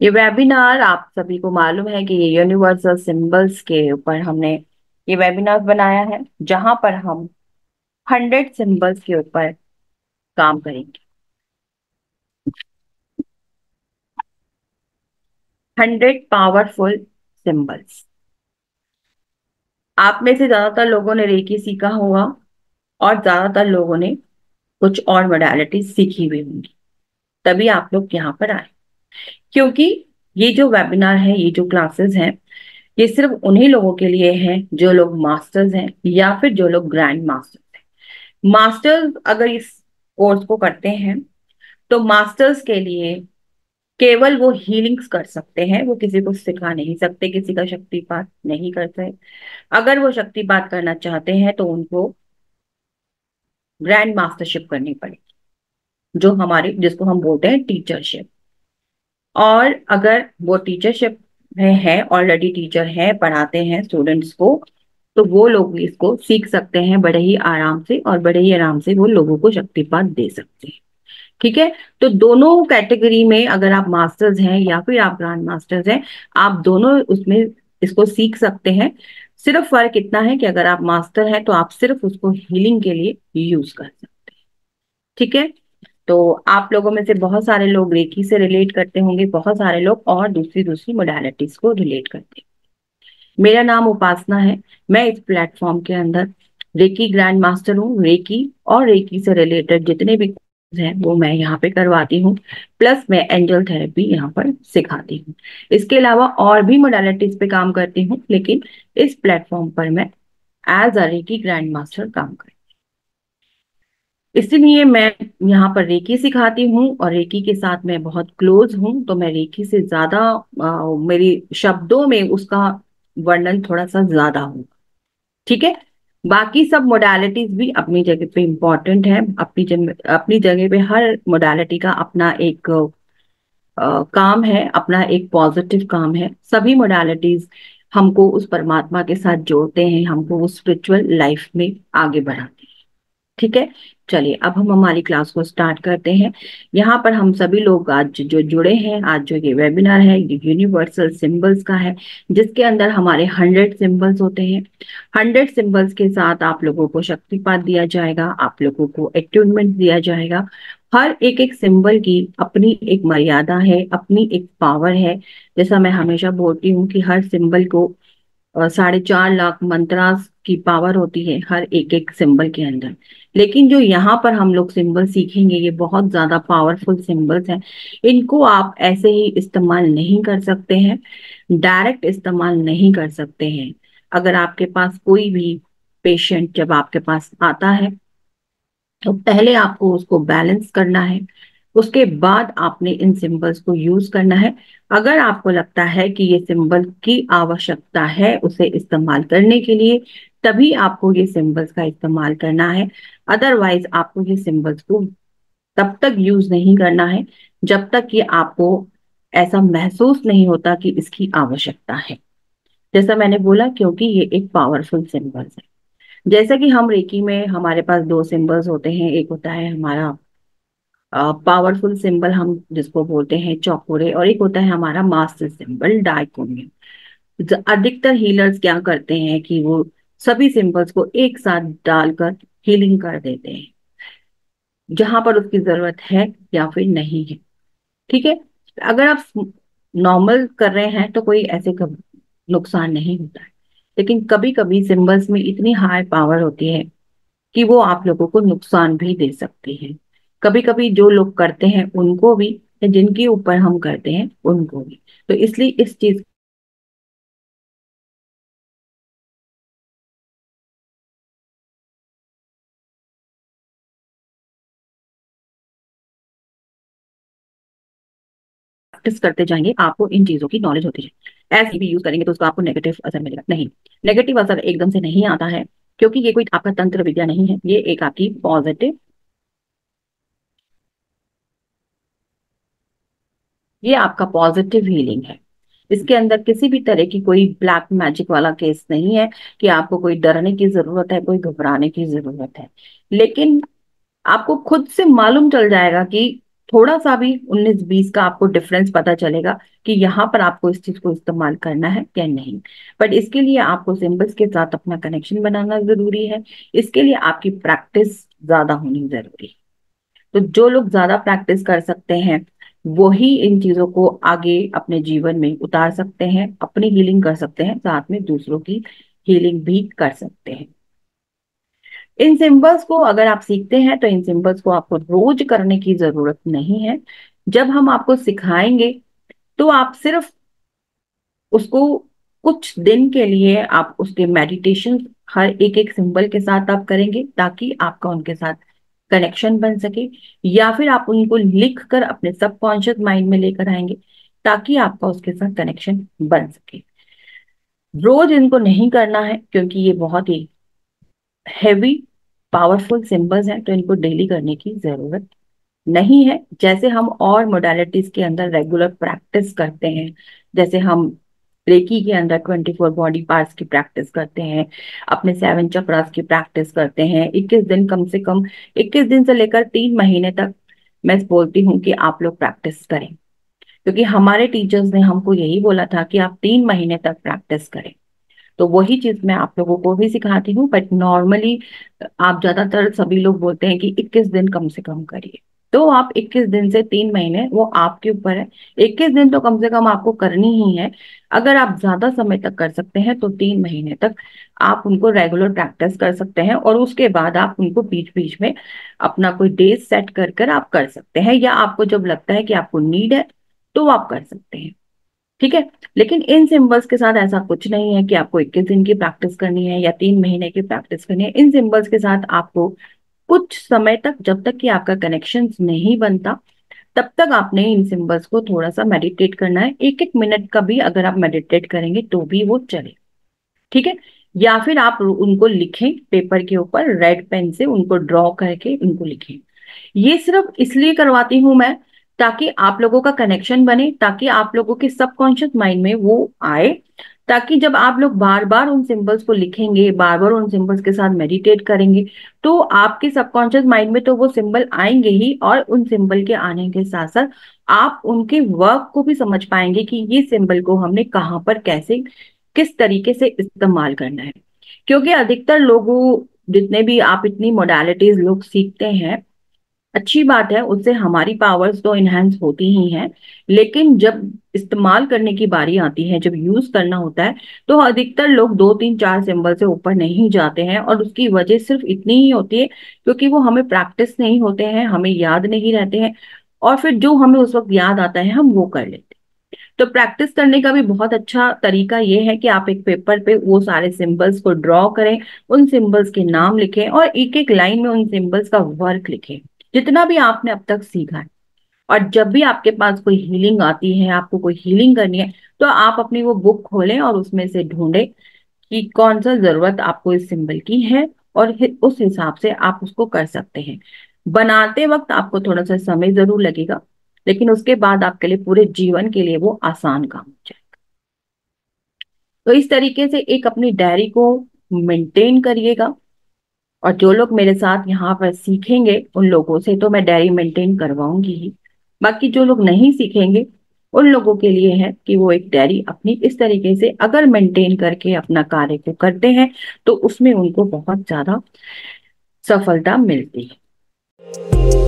ये वेबिनार आप सभी को मालूम है कि ये यूनिवर्सल सिंबल्स के ऊपर हमने ये वेबिनार बनाया है, जहाँ पर हम हंड्रेड सिंबल्स के ऊपर काम करेंगे। हंड्रेड पावरफुल सिंबल्स आप में से ज़्यादातर लोगों ने रेकी सीखा होगा और ज़्यादातर लोगों ने कुछ और मोडालिटी सीखी हुई होंगी। तभी आप लोग यहाँ पर आए। क्योंकि ये जो वेबिनार है, ये जो क्लासेस हैं, ये सिर्फ़ उन्हीं लोगों के लिए है जो लोग मास्टर्स हैं या फिर जो लोग ग्रैंड मास्टर्स हैं। मास्टर्स अगर इस कोर्स को करते हैं तो मास्टर्स के लिए केवल वो हीलिंग्स कर सकते हैं, वो किसी को सिखा नहीं सकते, किसी का शक्तिपात नहीं करते। अगर वो शक्तिपात करना चाहते हैं तो उनको ग्रैंड मास्टरशिप करनी पड़ेगी, जो हमारी, जिसको हम बोलते हैं टीचरशिप और अगर वो टीचरशिप में है ऑलरेडी टीचर है, पढ़ाते हैं स्टूडेंट्स को तो वो लोग भी इसको सीख सकते हैं, बड़े ही आराम से और बड़े ही आराम से वो लोगों को शक्तिपात दे सकते हैं। ठीक है? तो दोनों कैटेगरी में अगर आप मास्टर्स हैं या फिर आप ग्रांड मास्टर्स हैं, आप दोनों उसमें इसको सीख सकते हैं। सिर्फ़ फ़र्क इतना है कि अगर आप मास्टर हैं तो आप सिर्फ़ उसको हीलिंग के लिए यूज़ कर सकते हैं। ठीक है? तो आप लोगों में से बहुत सारे लोग रेकी से रिलेट करते होंगे, बहुत सारे लोग और दूसरी दूसरी मोडालिटीज को रिलेट करते मेरा नाम उपासना है। मैं इस प्लेटफॉर्म के अंदर रेकी ग्रैंड मास्टर हूँ। रेकी और रेकी से रिलेटेड जितने भी है, वो मैं यहाँ पे करवाती हूँ। प्लस मैं एंजल थेरेपी यहाँ पर सिखाती हूँ। इसके अलावा और भी मोडालिटीज पे काम करती हूँ, लेकिन इस प्लेटफॉर्म पर मैं as a reiki grand master काम करती इसलिए मैं यहाँ पर रेकी सिखाती हूँ और रेकी के साथ मैं बहुत क्लोज हूँ तो मैं रेकी से ज़्यादा मेरी शब्दों में उसका वर्णन थोड़ा सा ज़्यादा होगा ठीक है? बाकी सब मोडालिटीज भी अपनी जगह पे इंपॉर्टेंट है। अपनी जगह अपनी जगह पे हर मोडालिटी का अपना एक आ, काम है अपना एक पॉजिटिव काम है। सभी मोडालिटीज हमको उस परमात्मा के साथ जोड़ते हैं हमको उस स्पिरिचुअल लाइफ में आगे बढ़ाते ठीक है? चलिए, अब हम हमारी क्लास को स्टार्ट करते हैं। यहाँ पर हम सभी लोग आज जो जुड़े हैं, आज जो ये वेबिनार है, ये यूनिवर्सल सिंबल्स का है, जिसके अंदर हमारे हंड्रेड सिंबल्स होते हैं। हंड्रेड सिंबल्स के साथ आप लोगों को शक्तिपात दिया जाएगा, आप लोगों को एट्यूनमेंट दिया जाएगा। हर एक एक सिंबल की अपनी एक मर्यादा है, अपनी एक पावर है। जैसा मैं हमेशा बोलती हूँ कि हर सिंबल को साढ़े चार लाख मंत्रास की पावर होती है, हर एक एक सिंबल के अंदर। लेकिन जो यहाँ पर हम लोग सिंबल सीखेंगे, ये बहुत ज़्यादा पावरफुल सिंबल्स हैं। इनको आप ऐसे ही इस्तेमाल नहीं कर सकते हैं डायरेक्ट इस्तेमाल नहीं कर सकते हैं। अगर आपके पास कोई भी पेशेंट जब आपके पास आता है तो पहले आपको उसको बैलेंस करना है। उसके बाद आपने इन सिंबल्स को यूज़ करना है। अगर आपको लगता है कि ये सिंबल की आवश्यकता है उसे इस्तेमाल करने के लिए तभी आपको ये सिंबल्स का इस्तेमाल करना है। अदरवाइज़ आपको ये सिंबल्स को तब तक यूज़ नहीं करना है, जब तक कि आपको ऐसा महसूस नहीं होता कि इसकी आवश्यकता है। जैसा मैंने बोला, क्योंकि ये एक पावरफुल सिंबल्स है। जैसा कि हम रेकी में, हमारे पास दो सिंबल्स होते हैं। एक होता है हमारा पावरफुल सिंबल हम जिसको बोलते हैं चौकोरे, और एक होता है हमारा मास्टर सिंबल डायकोनियम अधिकतर हीलर्स क्या करते हैं कि वो सभी सिंबल्स को एक साथ डालकर हीलिंग कर देते हैं। जहाँ पर उसकी ज़रूरत है या फिर नहीं है। ठीक है? अगर आप नॉर्मल कर रहे हैं तो कोई ऐसे नुकसान नहीं होता है। लेकिन कभी कभी सिंबल्स में इतनी हाई पावर होती है कि वो आप लोगों को नुकसान भी दे सकती है। कभी कभी जो लोग करते हैं उनको भी, जिनके ऊपर हम करते हैं उनको भी। तो इसलिए इस चीज़ प्रैक्टिस करते जाएँगे, आपको इन चीज़ों की नॉलेज होती है। ऐसे भी यूज़ करेंगे तो उसका आपको नेगेटिव असर मिलेगा। नहीं नेगेटिव असर एकदम से नहीं आता है, क्योंकि ये कोई आपका तंत्र विद्या नहीं है, ये एक आपकी पॉजिटिव ये आपका पॉजिटिव हीलिंग है। इसके अंदर किसी भी तरह की कोई ब्लैक मैजिक वाला केस नहीं है कि आपको कोई डरने की ज़रूरत है, कोई घबराने की ज़रूरत है। लेकिन आपको खुद से मालूम चल जाएगा कि थोड़ा सा भी उन्नीस बीस का आपको डिफरेंस पता चलेगा कि यहाँ पर आपको इस चीज़ को इस्तेमाल करना है या नहीं। बट इसके लिए आपको सिंबल्स के साथ अपना कनेक्शन बनाना ज़रूरी है। इसके लिए आपकी प्रैक्टिस ज़्यादा होनी ज़रूरी है। तो जो लोग ज़्यादा प्रैक्टिस कर सकते हैं, वही इन चीज़ों को आगे अपने जीवन में उतार सकते हैं, अपनी हीलिंग कर सकते हैं, साथ में दूसरों की हीलिंग भी कर सकते हैं। इन सिंबल्स को अगर आप सीखते हैं तो इन सिंबल्स को आपको रोज करने की ज़रूरत नहीं है। जब हम आपको सिखाएँगे तो आप सिर्फ़ उसको कुछ दिन के लिए आप उसके मेडिटेशन हर एक एक सिंबल के साथ आप करेंगे, ताकि आपका उनके साथ कनेक्शन बन सके, या फिर आप उनको लिख कर अपने सबकॉन्शियस माइंड में लेकर आएँगे, ताकि आपका उसके साथ कनेक्शन बन सके। रोज इनको नहीं करना है, क्योंकि ये बहुत ही हैवी पावरफुल सिंबल्स हैं तो इनको डेली करने की ज़रूरत नहीं है। जैसे हम और मोडालिटीज के अंदर रेगुलर प्रैक्टिस करते हैं, जैसे हम रेकी के अंदर ट्वेंटी फोर बॉडी पार्ट्स की प्रैक्टिस करते हैं, अपने सेवन चक्रास की प्रैक्टिस करते हैं। इक्कीस दिन कम से कम, इक्कीस दिन से लेकर तीन महीने तक मैं बोलती हूँ कि आप लोग प्रैक्टिस करें। क्योंकि हमारे टीचर्स ने हमको यही बोला था कि आप तीन महीने तक प्रैक्टिस करें। तो वही चीज़ मैं आप लोगों को भी सिखाती हूँ बट नॉर्मली आप ज़्यादातर सभी लोग बोलते हैं कि 21 दिन कम से कम करिए। तो आप 21 दिन से तीन महीने, वो आपके ऊपर है। 21 दिन तो कम से कम आपको करनी ही है। अगर आप ज़्यादा समय तक कर सकते हैं तो तीन महीने तक आप उनको रेगुलर प्रैक्टिस कर सकते हैं और उसके बाद आप उनको बीच बीच में अपना कोई डेज़ सेट कर कर आप कर सकते हैं, या आपको जब लगता है कि आपको नीड है तो आप कर सकते हैं। ठीक है? लेकिन इन सिंबल्स के साथ ऐसा कुछ नहीं है कि आपको इक्कीस दिन की प्रैक्टिस करनी है या तीन महीने की प्रैक्टिस करनी है। इन सिंबल्स के साथ आपको कुछ समय तक, जब तक कि आपका कनेक्शन नहीं बनता, तब तक आपने इन सिंबल्स को थोड़ा सा मेडिटेट करना है। एक एक मिनट का भी अगर आप मेडिटेट करेंगे तो भी वो चले। ठीक है? या फिर आप उनको लिखें पेपर के ऊपर रेड पेन से उनको ड्रॉ करके उनको लिखें। ये सिर्फ़ इसलिए करवाती हूँ मैं ताकि आप लोगों का कनेक्शन बने, ताकि आप लोगों के सबकॉन्शियस माइंड में वो आए, ताकि जब आप लोग बार बार उन सिंबल्स को लिखेंगे बार बार उन सिंबल्स के साथ मेडिटेट करेंगे तो आपके सबकॉन्शियस माइंड में तो वो सिंबल आएँगे ही और उन सिंबल के आने के साथ साथ आप उनके वर्क को भी समझ पाएँगे कि ये सिंबल को हमने कहाँ पर कैसे, किस तरीके से इस्तेमाल करना है। क्योंकि अधिकतर लोगों, जितने भी आप इतनी मोडालिटीज लोग सीखते हैं अच्छी बात है, उससे हमारी पावर्स तो इनहेंस होती ही हैं, लेकिन जब इस्तेमाल करने की बारी आती है, जब यूज़ करना होता है तो अधिकतर लोग दो तीन चार सिंबल से ऊपर नहीं जाते हैं और उसकी वजह सिर्फ़ इतनी ही होती है क्योंकि वो हमें प्रैक्टिस नहीं होते हैं, हमें याद नहीं रहते हैं और फिर जो हमें उस वक्त याद आता है, हम वो कर लेते हैं। तो प्रैक्टिस करने का भी बहुत अच्छा तरीका ये है कि आप एक पेपर पे वो सारे सिंबल्स को ड्रॉ करें, उन सिंबल्स के नाम लिखें और एक एक लाइन में उन सिंबल्स का वर्क लिखें। जितना भी आपने अब तक सीखा है, और जब भी आपके पास कोई हीलिंग आती है, आपको कोई हीलिंग करनी है तो आप अपनी वो बुक खोलें और उसमें से ढूंढें कि कौन सा ज़रूरत आपको इस सिंबल की है और उस हिसाब से आप उसको कर सकते हैं। बनाते वक्त आपको थोड़ा सा समय ज़रूर लगेगा, लेकिन उसके बाद आपके लिए पूरे जीवन के लिए वो आसान काम हो जाएगा। तो इस तरीके से एक अपनी डायरी को मेंटेन करिएगा और जो लोग मेरे साथ यहाँ पर सीखेंगे उन लोगों से तो मैं डायरी मेंटेन करवाऊँगी ही। बाकी जो लोग नहीं सीखेंगे, उन लोगों के लिए है कि वो एक डायरी अपनी इस तरीके से अगर मेंटेन करके अपना कार्य को करते हैं तो उसमें उनको बहुत ज़्यादा सफलता मिलती है।